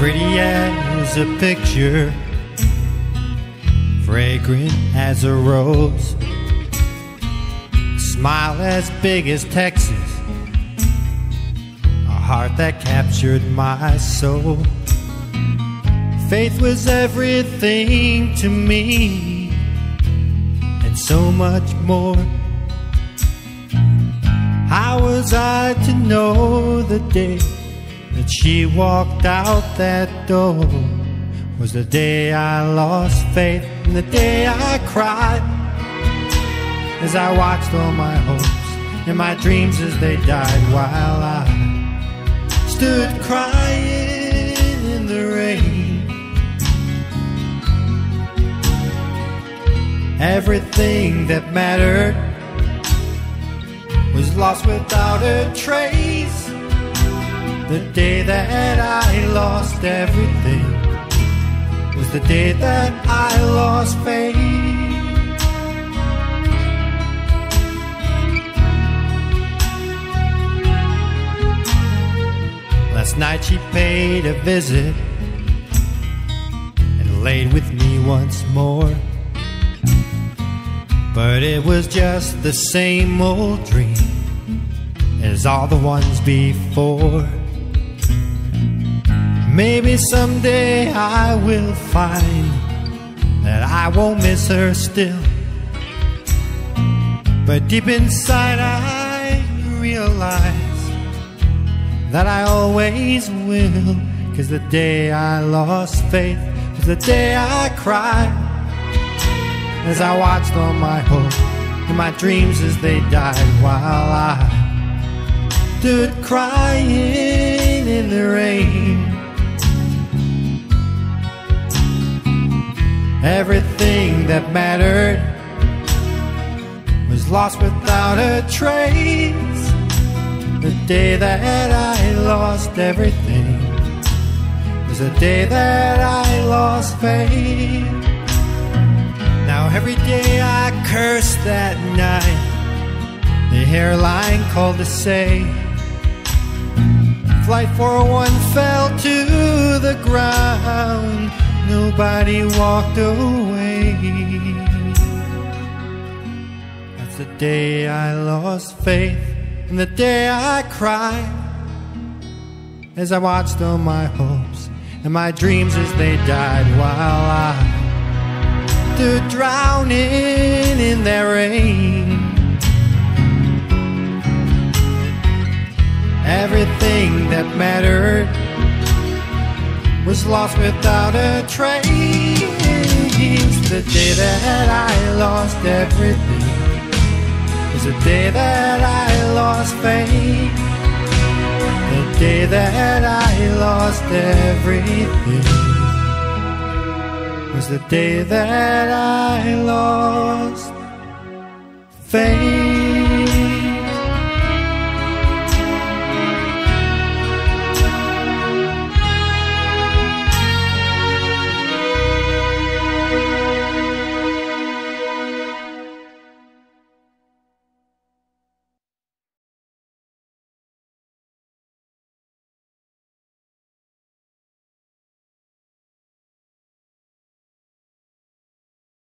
pretty as a picture, fragrant as a rose, smile as big as Texas, a heart that captured my soul. Faith was everything to me, and so much more. How was I to know the day that she walked out that door? Was the day I lost faith and the day I cried as I watched all my hopes and my dreams as they died while I stood crying in the rain. Everything that mattered was lost without a trace. The day that I lost everything was the day that I lost faith. Last night she paid a visit and laid with me once more. But it was just the same old dream as all the ones before. Maybe someday I will find that I won't miss her still. But deep inside, I realize that I always will. Cause the day I lost faith was the day I cried as I watched all my hope and my dreams as they died while I stood crying Everything that mattered was lost without a trace. The day that I lost everything was the day that I lost faith. Now every day I curse that night. The hairline called to say, Flight 401 fell to the ground. Nobody walked away. That's the day I lost faith, and the day I cried as I watched all my hopes and my dreams as they died while I stood drowning in their rain. Everything that mattered was lost without a trace. The day that I lost everything was the day that I lost faith. The day that I lost everything was the day that I lost faith.